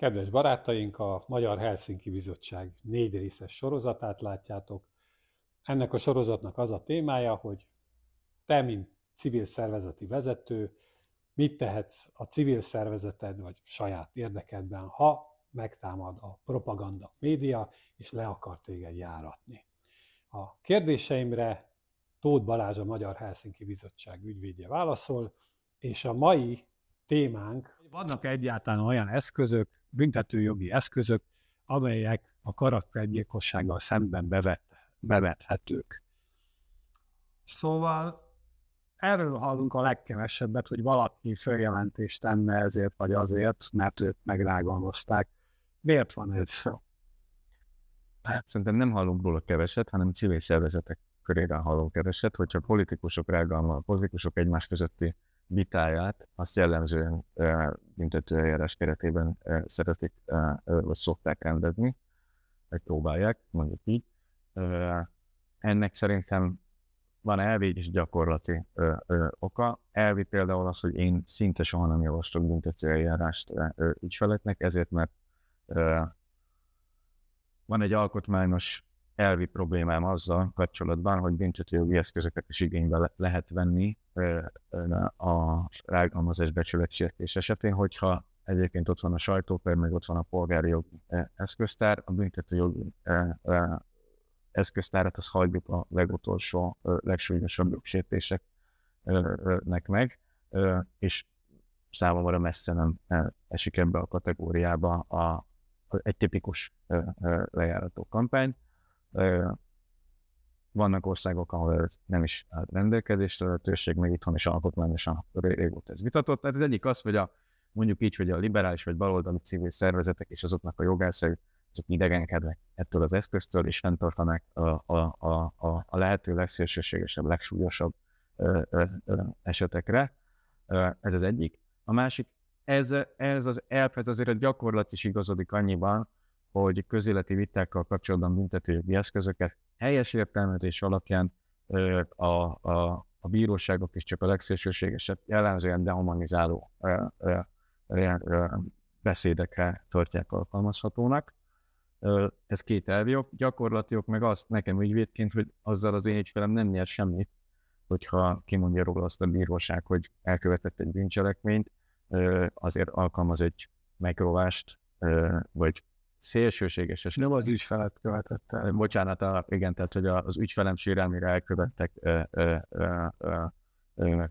Kedves barátaink, a Magyar Helsinki Bizottság négy részes sorozatát látjátok. Ennek a sorozatnak az a témája, hogy te, mint civil szervezeti vezető, mit tehetsz a civil szervezeted vagy saját érdekedben, ha megtámad a propaganda média, és le akar téged járatni. A kérdéseimre Tóth Balázs a Magyar Helsinki Bizottság ügyvédje válaszol, és a mai témánk, vannak egyáltalán olyan eszközök, büntetőjogi eszközök, amelyek a karaktergyilkossággal szemben bevet, bevethetők. Szóval erről hallunk a legkevesebbet, hogy valaki följelentést tenne ezért vagy azért, mert őt megrágalmazták. Miért van ez? Hát szerintem nem hallunk róla keveset, hanem civil szervezetek körében hallunk keveset, hogyha politikusok rágalma, politikusok egymás közötti vitáját, azt jellemzően büntetőeljárás keretében szeretik, vagy szokták rendezni, vagy próbálják, mondjuk így. Ennek szerintem van elvi és gyakorlati ö, ö, oka. Elvi például az, hogy én szinte soha nem javaslok büntetőeljárást ügyfeleknek, ezért mert ö, van egy alkotmányos elvi problémám azzal kapcsolatban, hogy büntetőjogi eszközöket is igénybe lehet venni a rágalmazás becsületsértés esetén, hogyha egyébként ott van a sajtóper, meg ott van a polgári jog eszköztár, a büntetőjog eszköztárat az hagyjuk a legutolsó, legsúlyosabb jogsértéseknek meg, és számomra messze nem esik ebbe a kategóriába a, egy tipikus lejárató kampány. Vannak országok, ahol nem is állt rendelkezésre lehetőség, meg itthon is alkotmányosan régóta ez vitatott. Tehát az egyik az, hogy a, mondjuk így, hogy a liberális vagy baloldali civil szervezetek és azoknak a jogászai azok idegenkednek ettől az eszköztől, és fenntartanak a, a, a, a, a lehető legszélsőségesebb, legsúlyosabb ö, ö, ö, esetekre. Ez az egyik. A másik, ez, ez az elfed azért a gyakorlat is igazodik annyiban, hogy közéleti vitákkal kapcsolatban büntetőjogi eszközöket helyes értelmezés alapján a, a, a bíróságok is csak a legszélsőségesebb, jellemzően dehumanizáló beszédekre tartják alkalmazhatónak. Ez két elvi ok, gyakorlati ok, meg azt nekem ügyvédként, hogy azzal az én ügyfelem nem nyer semmit, hogyha kimondja róla azt a bíróság, hogy elkövetett egy bűncselekményt, azért alkalmaz egy megrovást, vagy szélsőséges eset. Nem az ügyfelet követett el. Bocsánat, a, igen, tehát hogy az ügyfelem sérelmére elkövettek ö, ö, ö, ö, ö,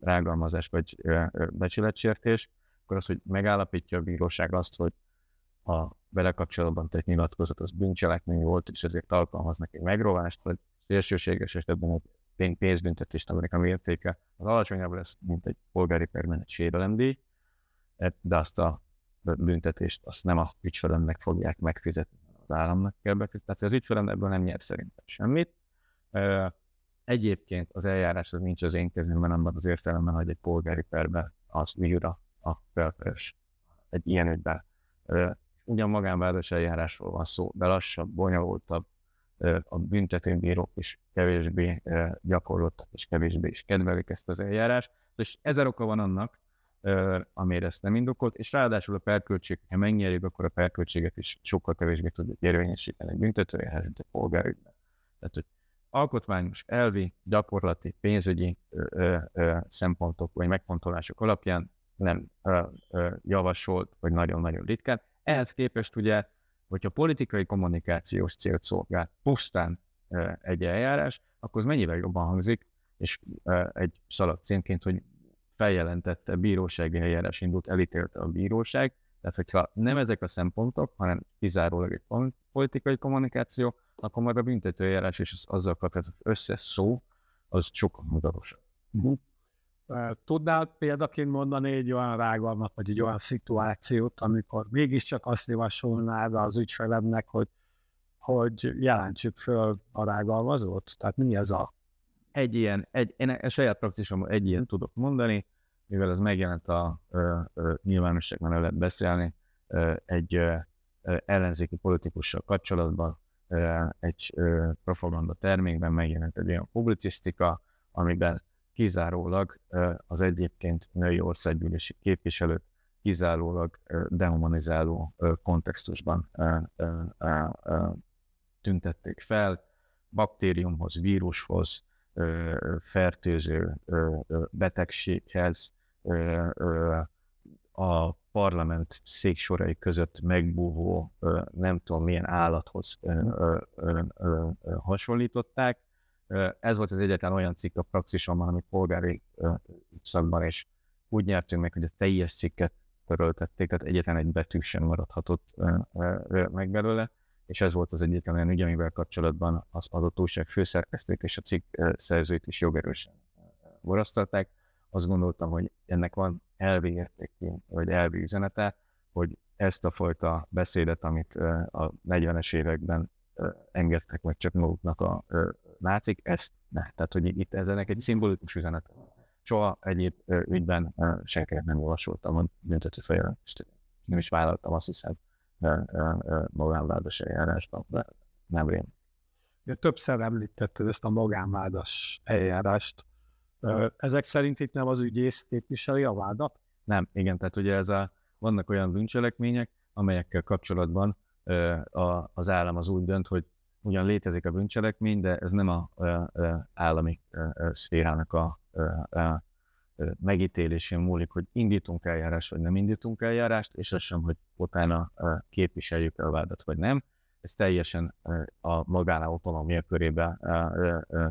rágalmazás vagy ö, ö, becsületsértés, akkor az, hogy megállapítja a bíróság azt, hogy a vele kapcsolatban tett nyilatkozat az bűncselekmény volt, és ezért alkalmaznak egy megrovást, vagy szélsőséges esetben egy pénzbüntetést, aminek a mértéke az alacsonyabb lesz, mint egy polgári perben egy sérelemdíj, de azt a büntetést azt nem a ügyfelemnek fogják megfizetni, az államnak kell befizetni. Tehát az ügyfelem ebből nem nyer szerintem semmit. Egyébként az eljárás az nincs az én kezemben, hanem az értelemben, hogy egy polgári perben az ügyra a felperes egy ilyen ügyben. Ugyan magánváros eljárásról van szó, de lassabb, bonyolultabb, a büntetőbírók is kevésbé gyakorlottak, és kevésbé is kedvelik ezt az eljárást. És ezer oka van annak, amire ezt nem indokolt, és ráadásul a perköltség, ha megnyerjük, akkor a perköltséget is sokkal kevésbé tudjuk érvényesíteni egy büntetőjárás, mint egy polgárügyben. Tehát, hogy alkotmányos, elvi, gyakorlati, pénzügyi ö, ö, szempontok vagy megfontolások alapján nem ö, ö, javasolt, vagy nagyon-nagyon ritkán. Ehhez képest ugye, hogyha politikai kommunikációs célt szolgál pusztán ö, egy eljárás, akkor az mennyivel jobban hangzik, és ö, egy szalag címként, hogy feljelentette, bírósági eljárás indult, elítélte a bíróság. Tehát, hogyha nem ezek a szempontok, hanem kizárólag egy politikai kommunikáció, akkor majd a büntetőeljárás és az azzal kapcsolatos összes az sokkal mutatósabb. Uh-huh. Tudnál példaként mondani egy olyan rágalmat, vagy egy olyan szituációt, amikor mégiscsak azt javasolnád az ügyfelemnek, hogy, hogy jelentsük föl a rágalmazót? Tehát mi ez a... Egy ilyen, egy, én a saját praktisomban egy ilyen tudok mondani, mivel ez megjelent a nyilvánosságban el lehet beszélni, ö, egy ö, ellenzéki politikussal kapcsolatban ö, egy ö, propaganda termékben megjelent egy olyan publicisztika, amiben kizárólag ö, az egyébként női országgyűlési képviselőt kizárólag dehumanizáló kontextusban tüntették fel, baktériumhoz, vírushoz, fertőző betegséghez, a parlament széksorai között megbúvó, nem tudom milyen állathoz hasonlították. Ez volt az egyetlen olyan cikk a praxisomban, amit polgári szakban, és úgy nyertünk meg, hogy a teljes cikket töröltették, tehát egyetlen egy betű sem maradhatott meg belőle, és ez volt az egyetlen olyan ügy, amivel kapcsolatban az adott újság főszerkesztőt és a cikk szerzőit is jogerősen borasztalták. Azt gondoltam, hogy ennek van elvi értékű, vagy elvi üzenete, hogy ezt a fajta beszédet, amit a 40-es években engedtek meg csak maguknak a nácik, ezt ne. Tehát, hogy itt ezenek egy szimbolikus üzenet. Soha egyéb ügyben senkinek nem olvasoltam a büntető feljelentést. Nem is vállaltam, azt hiszem, magánvádas eljárásban, de nem én. Ja, többször említetted ezt a magánvádas eljárást. Ezek szerint itt nem az ügyész képviseli a vádat? Nem, igen, tehát ugye ez a, vannak olyan bűncselekmények, amelyekkel kapcsolatban a, az állam az úgy dönt, hogy ugyan létezik a bűncselekmény, de ez nem a, állami a, szférának a, a, a megítélésén múlik, hogy indítunk eljárást, vagy nem indítunk eljárást, és az sem, hogy utána képviseljük el a vádat, vagy nem. Ez teljesen a magánautonómia körébe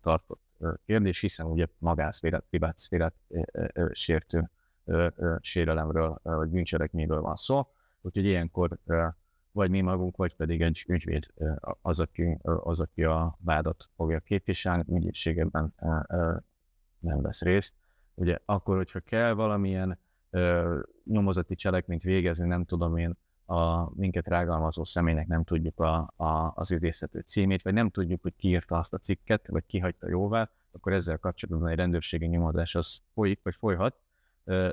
tartott kérdés, hiszen ugye magánszférát, privát szférát sértő sérelemről, vagy bűncselekményről van szó, úgyhogy ilyenkor vagy mi magunk, vagy pedig egy ügyvéd az, aki, az, aki a vádat fogja képviselni, ügyészségében nem vesz részt. Ugye akkor, hogyha kell valamilyen nyomozati cselekményt végezni, nem tudom én, a minket rágalmazó személynek nem tudjuk a, a, az idézhető címét, vagy nem tudjuk, hogy ki írta azt a cikket, vagy ki hagyta jóvá, akkor ezzel kapcsolatban egy rendőrségi nyomozás az folyik, vagy folyhat,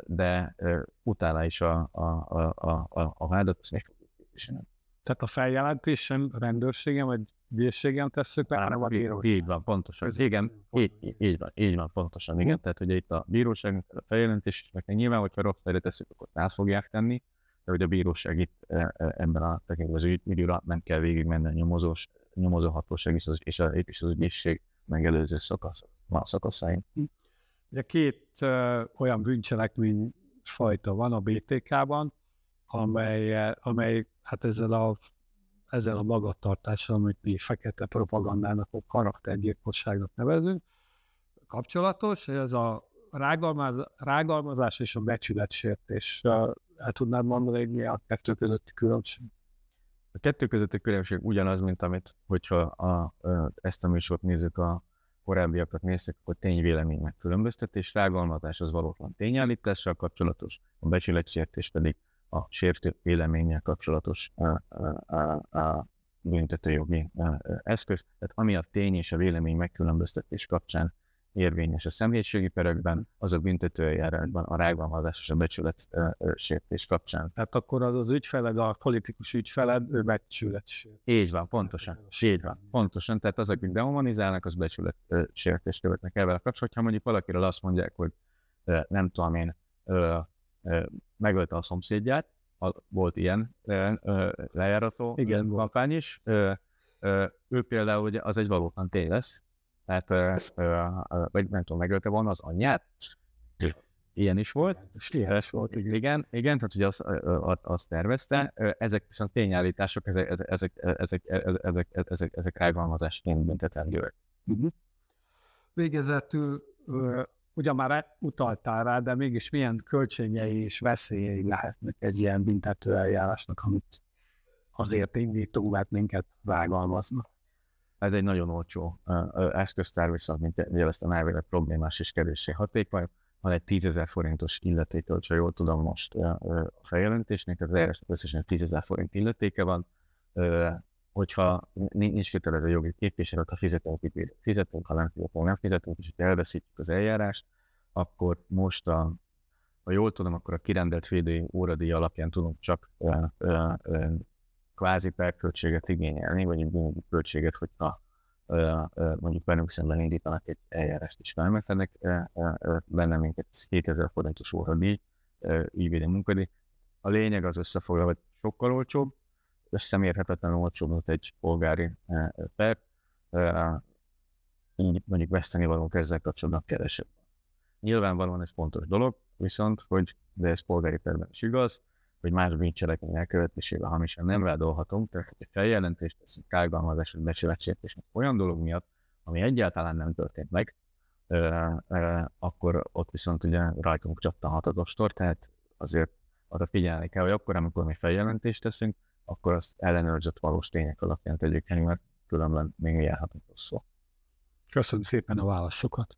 de utána is a, a, a, a, a vádat képviselni. Tehát a feljelentés sem rendőrségen, vagy bírségen tesszük be, hanem a bíróság. Így van, pontosan. Ez igen, így, így, van, így van, pontosan. Igen, hm. tehát ugye itt a bíróság, a feljelentés is meg nyilván, hogyha rossz helyre tesszük, akkor át fogják tenni, de hogy a bíróság itt e, e, ebben a tekintetben az ügy, ügyra nem kell végigmenni a nyomozós, nyomozóhatóság és az, és, a, és az ügyészség megelőző szakasz, szakaszain. Hm. Ugye két uh, olyan bűncselekmény fajta van a BTK-ban, amely, amely hát ezzel a, ezzel a magatartással, amit mi fekete propagandának, vagy karaktergyilkosságnak nevezünk, kapcsolatos, ez a rágalmaz, rágalmazás és a becsületsértés. El tudnád mondani, hogy mi a kettő közötti különbség? A kettő közötti különbség ugyanaz, mint amit, hogyha a, ezt a műsort nézzük a korábbiakat néztek, akkor tényvélemény megkülönböztetés, rágalmazás az valótlan tényállítással kapcsolatos, a becsületsértés pedig a sértő véleménnyel kapcsolatos a, a, a büntetőjogi eszköz. Tehát ami a tény és a vélemény megkülönböztetés kapcsán érvényes a személységi perekben, az a büntetőeljárásban a rágalmazás és a becsület sértés kapcsán. Tehát akkor az az ügyfeled, a politikus ügyfeled, ő becsület sértés. Így van, pontosan. Így van, pontosan. Tehát az, akik dehumanizálnak, az becsület sértést követnek el vele kapcsolatban. Ha mondjuk valakiről azt mondják, hogy nem tudom én, megölte a szomszédját, volt ilyen lejárató Igen, kampány is. Ő például ugye az egy valóban tény lesz, tehát, vagy nem tudom, megölte volna az anyját. Ilyen is volt. Stíles volt, igen. Igen, igen tehát ugye azt, azt tervezte. Ezek viszont tényállítások, ezek, ezek, ezek, ezek, ezek, ezek, ezek rágalmazásként büntetendőek. Uh-huh. Végezetül ugyan már utaltál rá, de mégis milyen költségei és veszélyei lehetnek egy ilyen büntető eljárásnak, amit azért indítunk, mert minket rágalmaznak. Ez egy nagyon olcsó eszköztár, viszont mint jeleztem elvélet problémás és kevéssé hatékony. Van egy 10 ezer forintos illetéke, hogyha jól tudom most a feljelentésnek, az összesen 10 ezer forint illetéke van. Hogyha nincs kötelező jogi képviselet, ha fizetünk, fizetünk, ha nem fizetünk, nem fizetünk, és ha elveszítjük az eljárást, akkor most a, ha jól tudom, akkor a kirendelt védői óradíj alapján tudunk csak kvázi perköltséget igényelni, vagy egy költséget, hogyha mondjuk velünk szemben indítanak egy eljárást is felmetenek benne minket 2000 forintos óradíj, ügyvédi munkadíj, a lényeg az összefoglalva, hogy sokkal olcsóbb, összemérhetetlenül olcsóbb, mint egy polgári per, így mondjuk veszteni valók ezzel kapcsolatban kevesebb. Nyilvánvalóan ez fontos dolog, viszont, hogy de ez polgári perben is igaz, hogy más bűncselekmény elkövetésével hamisan nem vádolhatunk, tehát hogy feljelentést teszünk kárgalmazás vagy becsületsértésnek olyan dolog miatt, ami egyáltalán nem történt meg, akkor ott viszont ugye rajtunk csattanhat a dostor, tehát azért arra figyelni kell, hogy akkor, amikor mi feljelentést teszünk, akkor azt ellenőrzött valós tények alapján tegyük el, mert különben még járhatunk rosszul. Köszönöm szépen a válaszokat.